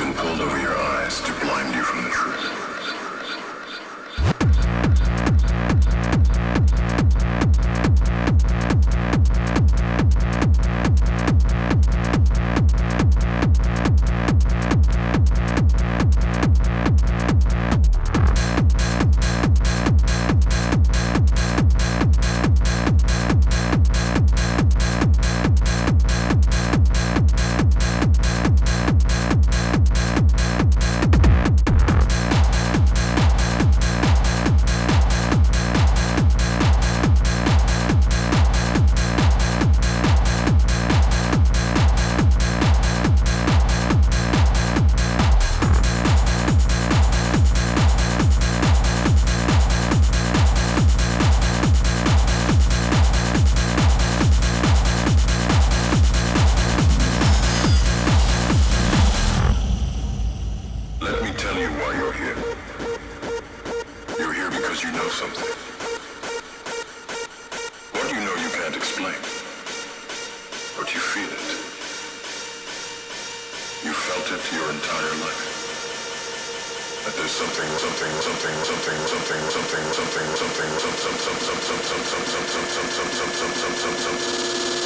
been pulled over your eyes to But you feel it. You felt it your entire life. That there's something, something, something, something, something, something, something, something, some, some, some, some, some, some, some, some, some, some, some, some, some, some, some, some. That there's something wrong.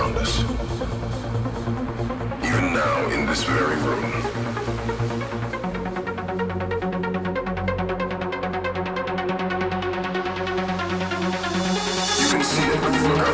around us now in this very room. you can see Look